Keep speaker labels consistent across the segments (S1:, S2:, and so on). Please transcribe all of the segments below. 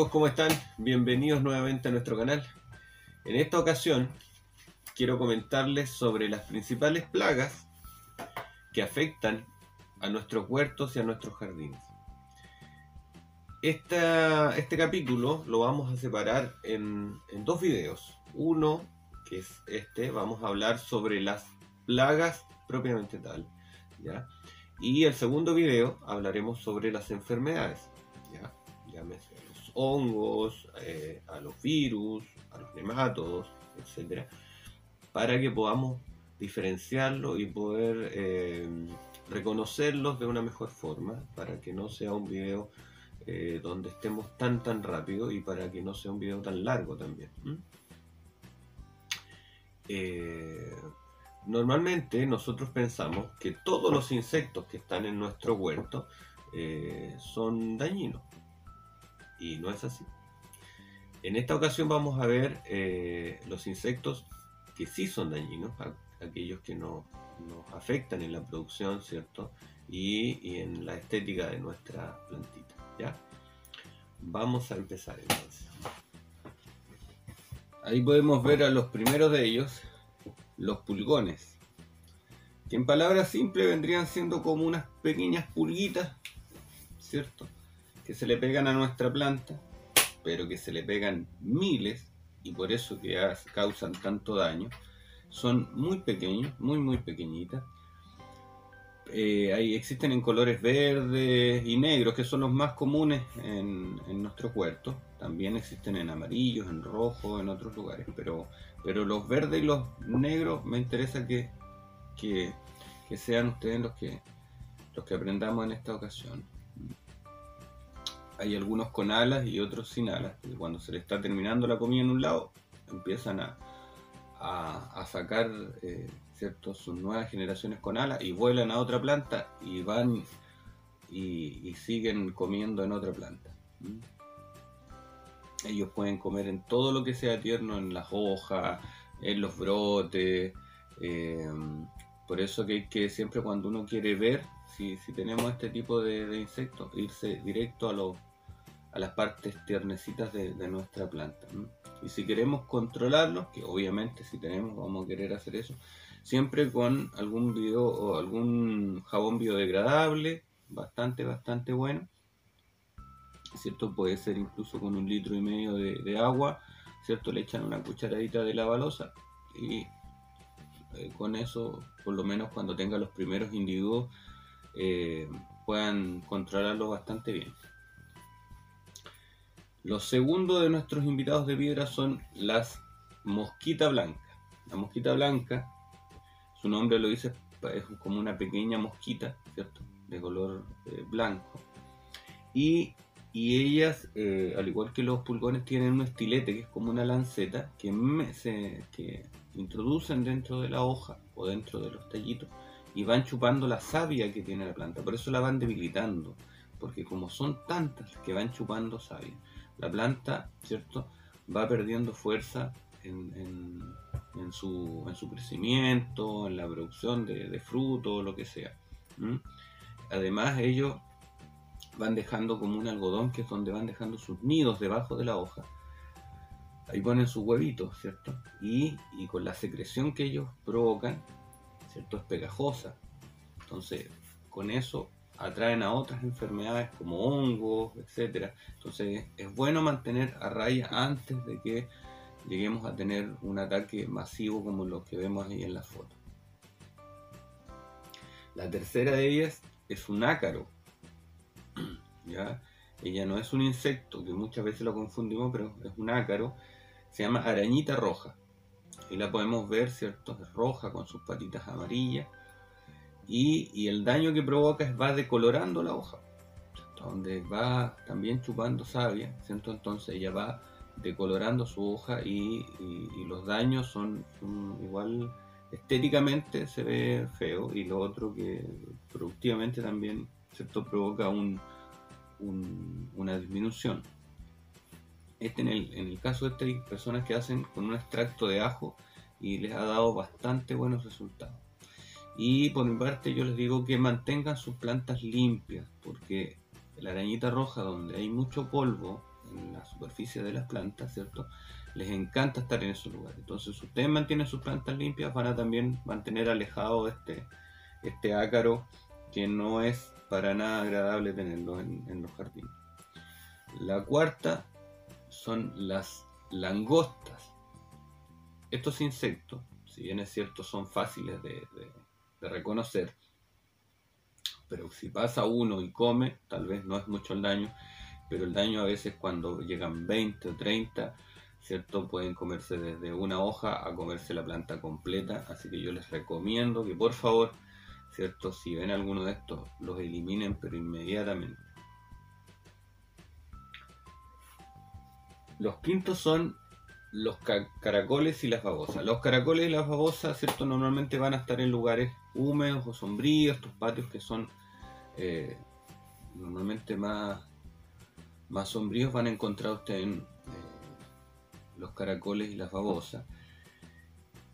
S1: Amigos, ¿cómo están? Bienvenidos nuevamente a nuestro canal. En esta ocasión quiero comentarles sobre las principales plagas que afectan a nuestros huertos y a nuestros jardines. este capítulo lo vamos a separar en, dos videos. Uno, que es este, vamos a hablar sobre las plagas propiamente tal. Y el segundo video hablaremos sobre las enfermedades. Hongos, eh, a los virus, a los nematodos, etc. Para que podamos diferenciarlos y poder eh, reconocerlos de una mejor forma, para que no sea un video eh, donde estemos tan tan rápido y para que no sea un video tan largo también. Normalmente nosotros pensamos que todos los insectos que están en nuestro huerto son dañinos. Y no es así. En esta ocasión vamos a ver eh, los insectos que sí son dañinos, aquellos que nos afectan en la producción, ¿cierto? Y, en la estética de nuestra plantita, ¿ya? Vamos a empezar entonces. Ahí podemos ver a los primeros de ellos, los pulgones, que en palabras simples vendrían siendo como unas pequeñas pulguitas, ¿cierto? Que se le pegan a nuestra planta, pero que se le pegan miles y por eso que causan tanto daño. Son muy pequeños, muy muy pequeñitas. Eh, existen en colores verdes y negros, que son los más comunes en, en nuestros huertos. También existen en amarillos, en rojo, en otros lugares, pero pero los verdes y los negros me interesa que, que, sean ustedes los que, los que aprendamos en esta ocasión. Hay algunos con alas y otros sin alas. cuando se le está terminando la comida en un lado, empiezan a, a, sacar eh, sus nuevas generaciones con alas y vuelan a otra planta y van y, y siguen comiendo en otra planta. Ellos pueden comer en todo lo que sea tierno, en las hojas, en los brotes. Eh, por eso que que siempre cuando uno quiere ver si, tenemos este tipo de, insectos, irse directo a, a las partes tiernecitas de, nuestra planta. Y si queremos controlarlos, que obviamente si tenemos vamos a querer hacer eso, siempre con algún video o algún jabón biodegradable, bastante, bastante bueno ¿cierto? Puede ser incluso con un litro y medio de, agua, ¿cierto? Le echan una cucharadita de lavalosa y eh, con eso, por lo menos cuando tenga los primeros individuos, eh, puedan controlarlo bastante bien. Los segundos de nuestros invitados de piedra son las mosquita blanca. La mosquita blanca, su nombre lo dice, es como una pequeña mosquita, ¿cierto? De color eh, blanco. Y y ellas, eh, al igual que los pulgones, tienen un estilete que es como una lanceta que, se, que introducen dentro de la hoja o dentro de los tallitos y van chupando la savia que tiene la planta. Por eso la van debilitando, porque como son tantas que van chupando savia, la planta, ¿cierto?, va perdiendo fuerza en, su, en su, crecimiento, en la producción de, de fruto, lo que sea. Además, ellos van dejando como un algodón, que es donde van dejando sus nidos debajo de la hoja. Ahí ponen sus huevitos, ¿cierto? Y, con la secreción que ellos provocan, ¿cierto? Es pegajosa. Entonces, con eso atraen a otras enfermedades como hongos, etc. Entonces, es bueno mantener a raya antes de que lleguemos a tener un ataque masivo como los que vemos ahí en la foto. La tercera de ellas es un ácaro, ¿ya? Ella no es un insecto, que muchas veces lo confundimos, pero es un ácaro. Se llama arañita roja. Y la podemos ver, ¿cierto? Es roja con sus patitas amarillas. Y, el daño que provoca es va decolorando la hoja. Donde va también chupando savia, ¿cierto? Entonces ella va decolorando su hoja y, los daños son, igual estéticamente se ve feo y lo otro que productivamente también ¿cierto? provoca un, una disminución. Este en el, en el caso de estas personas que hacen con un extracto de ajo y les ha dado bastante buenos resultados. Y por mi parte yo les digo que mantengan sus plantas limpias porque la arañita roja donde hay mucho polvo en la superficie de las plantas, ¿cierto? Les encanta estar en esos lugares. Entonces, si ustedes mantienen sus plantas limpias, van a también mantener alejado este, este ácaro que no es para nada agradable tenerlo en, los jardines. La cuarta son las langostas. Estos insectos, si bien es cierto, son fáciles de, de reconocer, pero si pasa uno y come, tal vez no es mucho el daño, pero el daño a veces cuando llegan 20 o 30, ¿cierto? Pueden comerse desde una hoja a comerse la planta completa, así que yo les recomiendo que por favor, ¿cierto? Si ven alguno de estos, los eliminen, pero inmediatamente. Los quintos son los caracoles y las babosas. Los caracoles y las babosas, ¿cierto? Normalmente van a estar en lugares húmedos o sombríos, estos patios que son eh, normalmente más, más sombríos van a encontrar usted en eh, los caracoles y las babosas.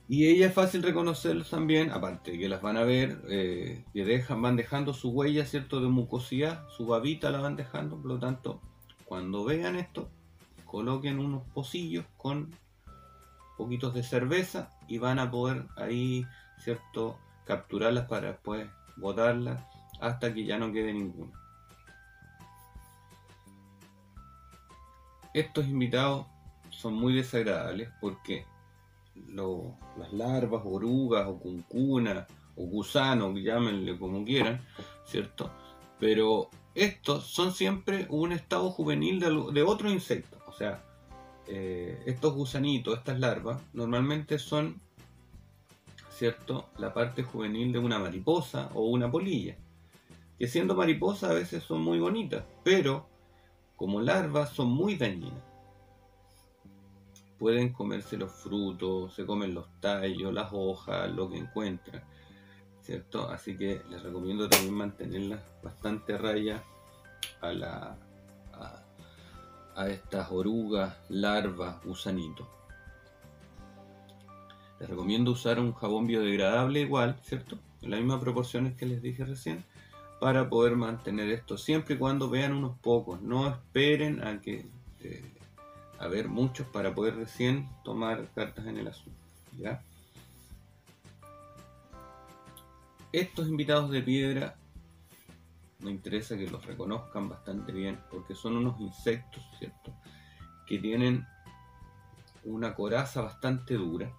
S1: Y ella es fácil reconocerlos también, aparte que las van a ver, eh, que dejan, van dejando su huella, ¿cierto?, de mucosidad, su babita la van dejando, por lo tanto, cuando vean esto, coloquen unos pocillos con poquitos de cerveza y van a poder ahí, ¿cierto?, capturarlas para después botarlas hasta que ya no quede ninguna. Estos invitados son muy desagradables porque las larvas, orugas o cuncunas o gusanos, llámenle como quieran, ¿cierto? Pero estos son siempre un estado juvenil de, otro insecto. O sea, eh, estos gusanitos, estas larvas, normalmente son, ¿cierto? La parte juvenil de una mariposa o una polilla que siendo mariposas a veces son muy bonitas, pero como larvas son muy dañinas. Pueden comerse los frutos, se comen los tallos, las hojas, lo que encuentran, ¿cierto? Así que les recomiendo también mantenerlas bastante raya a, la, a, a estas orugas, larvas, gusanitos. Les recomiendo usar un jabón biodegradable igual, ¿cierto? En las mismas proporciones que les dije recién para poder mantener esto siempre y cuando vean unos pocos no esperen a que eh, a ver muchos para poder recién tomar cartas en el asunto ¿ya? estos invitados de piedra me interesa que los reconozcan bastante bien porque son unos insectos cierto que tienen una coraza bastante dura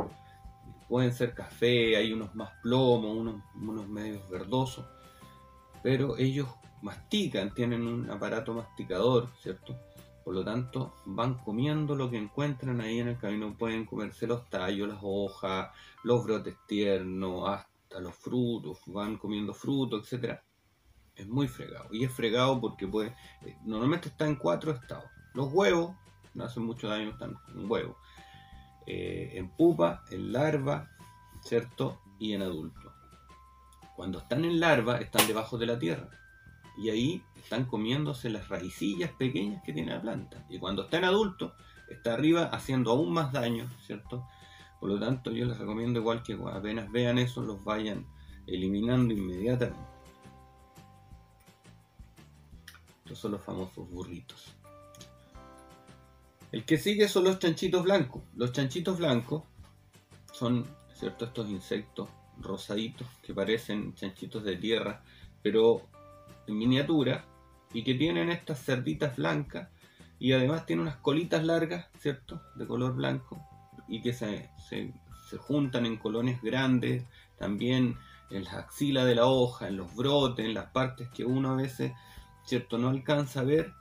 S1: pueden ser café hay unos más plomo unos, unos medios verdosos pero ellos mastican, tienen un aparato masticador, ¿cierto? Por lo tanto, van comiendo lo que encuentran ahí en el camino. Pueden comerse los tallos, las hojas, los brotes tiernos, hasta los frutos, van comiendo frutos, etc. Es muy fregado. Y es fregado porque puede, eh, normalmente está en cuatro estados. Los huevos, no hacen mucho daño, están en huevo. Eh, en pupa, en larva, ¿cierto? Y en adulto. Cuando están en larva, están debajo de la tierra. Y ahí están comiéndose las raicillas pequeñas que tiene la planta. Y cuando está en adulto, está arriba haciendo aún más daño, ¿cierto? Por lo tanto, yo les recomiendo igual que apenas vean eso, los vayan eliminando inmediatamente. Estos son los famosos burritos. El que sigue son los chanchitos blancos. Los chanchitos blancos son, ¿cierto? Estos insectos rosaditos que parecen chanchitos de tierra, pero en miniatura, y que tienen estas cerditas blancas y además tienen unas colitas largas, ¿cierto? De color blanco y que se, se, juntan en colonias grandes, también en las axilas de la hoja, en los brotes, en las partes que uno a veces, ¿cierto? No alcanza a ver.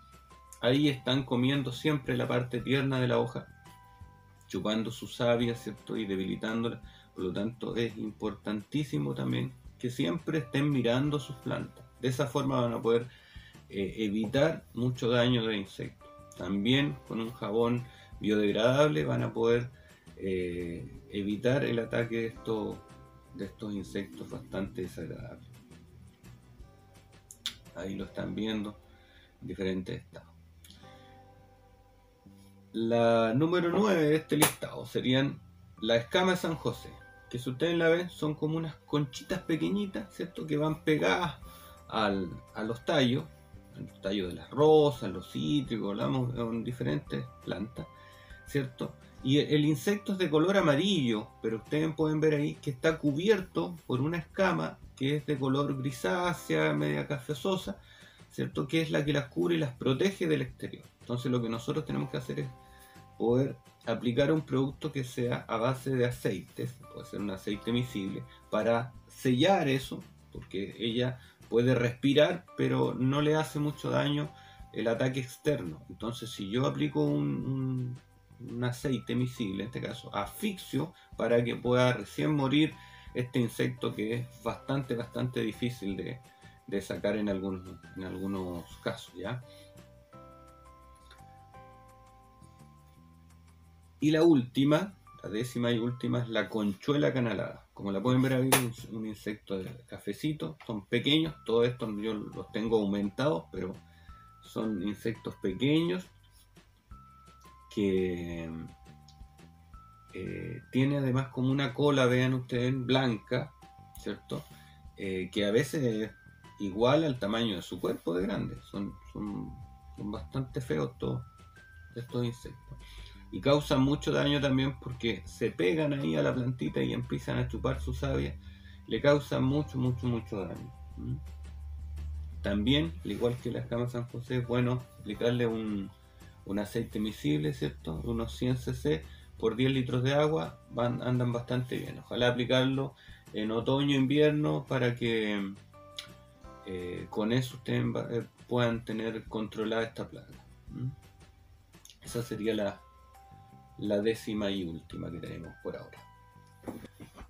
S1: Ahí están comiendo siempre la parte tierna de la hoja, chupando su savia, ¿cierto? Y debilitándola por lo tanto, es importantísimo también que siempre estén mirando sus plantas. De esa forma van a poder eh, evitar mucho daño de insectos. También con un jabón biodegradable van a poder eh, evitar el ataque de estos, de estos insectos bastante desagradables. Ahí lo están viendo en diferentes estados. La número 9 de este listado serían la escama de San José que si ustedes la ven son como unas conchitas pequeñitas, ¿cierto? Que van pegadas al, a los tallos, en los tallos de las rosas, los cítricos, hablamos en diferentes plantas, ¿cierto? Y el insecto es de color amarillo, pero ustedes pueden ver ahí que está cubierto por una escama que es de color grisácea, media cafezosa, ¿cierto? Que es la que las cubre y las protege del exterior. Entonces lo que nosotros tenemos que hacer es poder aplicar un producto que sea a base de aceites, puede ser un aceite miscible, para sellar eso, porque ella puede respirar, pero no le hace mucho daño el ataque externo. Entonces, si yo aplico un, aceite miscible, en este caso, asfixio, para que pueda recién morir este insecto que es bastante, bastante difícil de, de sacar en algunos, en algunos casos, ¿ya? Y la última, la décima y última, es la conchuela canalada. Como la pueden ver ahí, un insecto de cafecito. Son pequeños, todo esto yo los tengo aumentados, pero son insectos pequeños que eh, tiene además como una cola, vean ustedes, blanca, ¿cierto? Eh, que a veces es igual al tamaño de su cuerpo de grande. Son, son, son bastante feos todos estos insectos y causan mucho daño también porque se pegan ahí a la plantita y empiezan a chupar su savia, le causan mucho, mucho, mucho daño. También, al igual que la escama San José, es bueno aplicarle un, aceite miscible, ¿cierto? Unos 100 cc por 10 litros de agua, van, andan bastante bien. Ojalá aplicarlo en otoño, invierno, para que eh, con eso ustedes eh, puedan tener controlada esta plaga. Esa sería la, la décima y última que tenemos por ahora.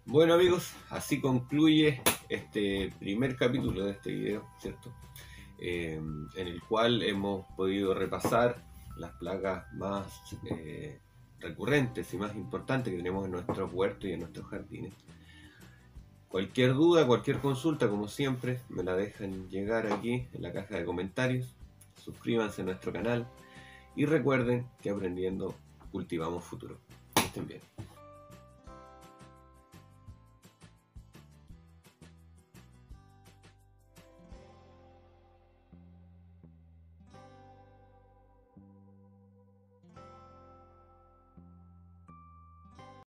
S1: Bueno amigos, así concluye este primer capítulo de este video, ¿cierto? Eh, en el cual hemos podido repasar las plagas más eh, recurrentes y más importantes que tenemos en nuestros huertos y en nuestros jardines. Cualquier duda, cualquier consulta, como siempre, me la dejan llegar aquí en la caja de comentarios. Suscríbanse a nuestro canal y recuerden que aprendiendo cultivamos futuro. estén bien.